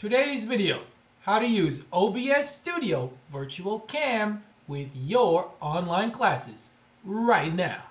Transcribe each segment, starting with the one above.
Today's video, how to use OBS Studio Virtual Cam with your online classes right now.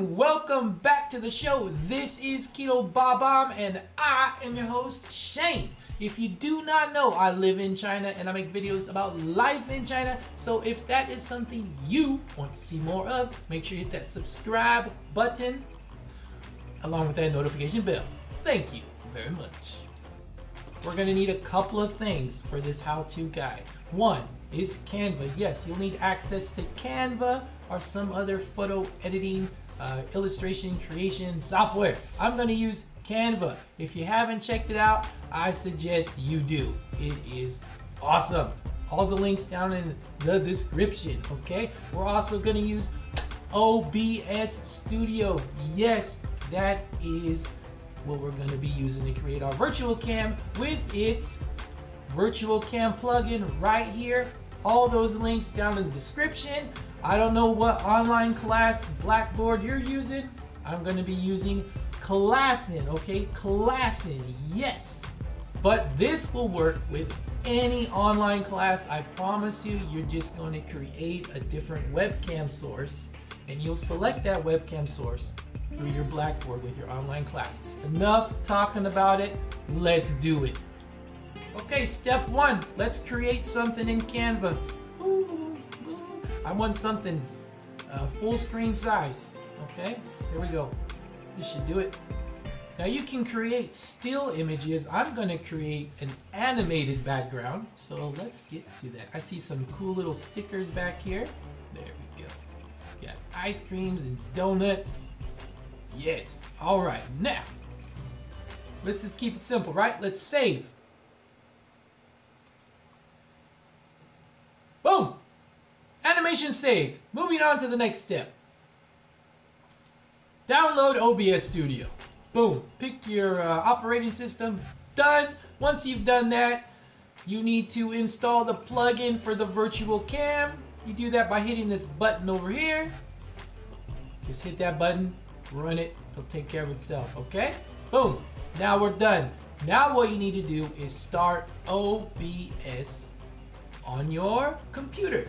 Welcome back to the show. This is Keto Bob and I am your host, Shane. If you do not know, I live in China and I make videos about life in China. So if that is something you want to see more of, make sure you hit that subscribe button along with that notification bell. Thank you very much. We're gonna need a couple of things for this how-to guide. One is Canva. Yes, you'll need access to Canva or some other photo editing, uh, illustration creation software. I'm gonna use Canva. If you haven't checked it out, I suggest you do. It is awesome. All the links down in the description, okay? We're also gonna use OBS Studio. Yes, that is what we're gonna be using to create our virtual cam with its virtual cam plugin right here. All those links down in the description. I don't know what online class Blackboard you're using. I'm gonna be using Classin, okay? Classin, yes. But this will work with any online class. I promise you, you're just going to create a different webcam source and you'll select that webcam source through your Blackboard with your online classes. Enough talking about it, let's do it. Okay, step one, let's create something in Canva. I want something uh, full screen size, okay? Here we go. This should do it. Now you can create still images. I'm gonna create an animated background. So let's get to that. I see some cool little stickers back here. There we go. Got ice creams and donuts. Yes, all right, now, let's just keep it simple, right? Let's save. Boom, saved. Moving on to the next step. Download OBS Studio. Boom, pick your uh, operating system, done. Once you've done that, you need to install the plugin for the virtual cam. You do that by hitting this button over here. Just hit that button, run it, it'll take care of itself, okay? Boom, now we're done. Now what you need to do is start OBS on your computer.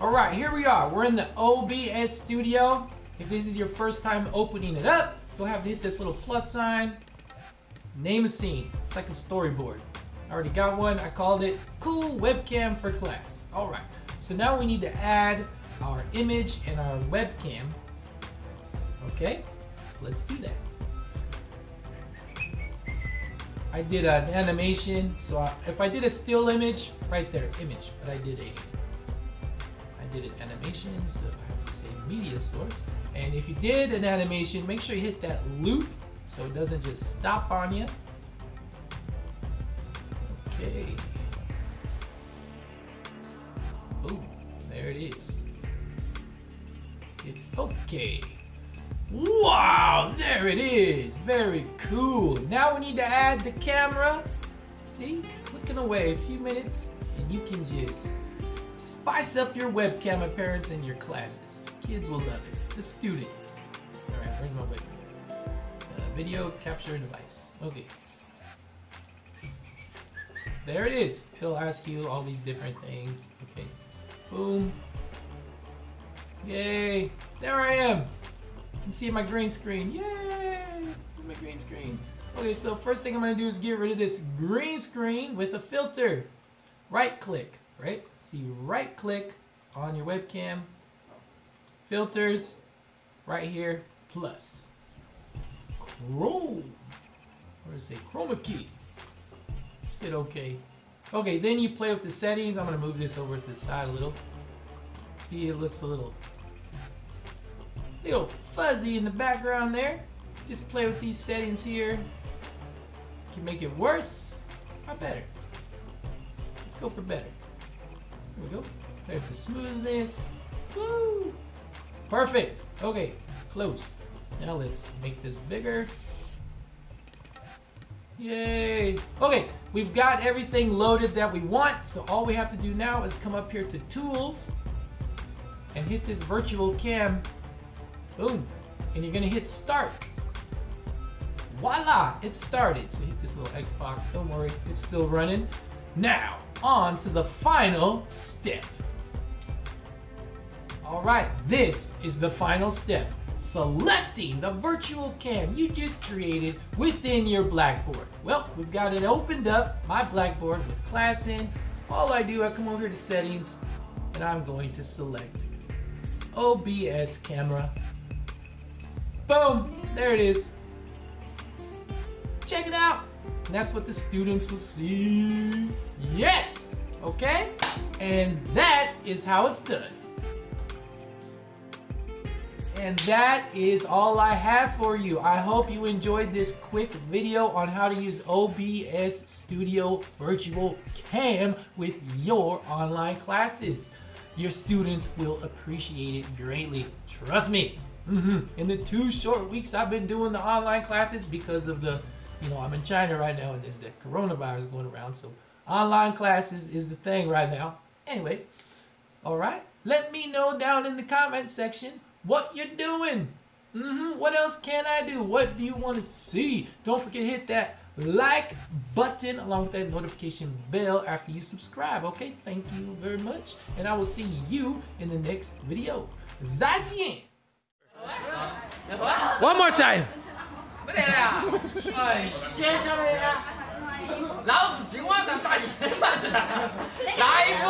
All right, here we are. We're in the OBS studio. If this is your first time opening it up, you'll have to hit this little plus sign, name a scene. It's like a storyboard. I already got one. I called it Cool Webcam for Class. All right, so now we need to add our image and our webcam. Okay, so let's do that. I did an animation, so I, if I did a still image, right there, image, but I did a, did an animation, so I have to say media source. And if you did an animation, make sure you hit that loop so it doesn't just stop on you. Okay. Oh, there it is. Hit okay. Wow, there it is. Very cool. Now we need to add the camera. See, clicking away a few minutes and you can just spice up your webcam appearance in your classes. Kids will love it. The students. All right, where's my webcam? Uh, video capture device. Okay. There it is. It'll ask you all these different things. Okay. Boom. Yay. There I am. You can see my green screen. Yay. My green screen. Okay, so first thing I'm going to do is get rid of this green screen with a filter. Right click, right? See right click on your webcam. Filters, right here, plus. Chrome. Or say chroma key. Said okay. Okay, then you play with the settings. I'm gonna move this over to the side a little. See, it looks a little, little fuzzy in the background there. Just play with these settings here. Can make it worse or better. Let's go for better. Here we go. With the smoothness. Woo! Perfect. Okay, close. Now let's make this bigger. Yay. Okay, we've got everything loaded that we want. So all we have to do now is come up here to tools and hit this virtual cam. Boom. And you're gonna hit start. Voila, it started. So hit this little Xbox, don't worry, it's still running. Now, on to the final step. All right, this is the final step. Selecting the virtual cam you just created within your Blackboard. Well, we've got it opened up, my Blackboard with ClassIn. All I do, I come over here to settings, and I'm going to select OBS camera. Boom, there it is. Check it out. That's what the students will see. Yes, okay? And that is how it's done. And that is all I have for you. I hope you enjoyed this quick video on how to use OBS Studio Virtual Cam with your online classes. Your students will appreciate it greatly. Trust me. Mm -hmm. In the two short weeks I've been doing the online classes because of the, you know, I'm in China right now and there's the coronavirus going around. So online classes is the thing right now. Anyway, all right. Let me know down in the comment section what you're doing. Mm-hmm. What else can I do? What do you want to see? Don't forget hit that like button along with that notification bell after you subscribe. Okay, thank you very much. And I will see you in the next video. Zaijian! One more time. 不得了！哎，接下来呀，老子今晚上打夜麻将，来不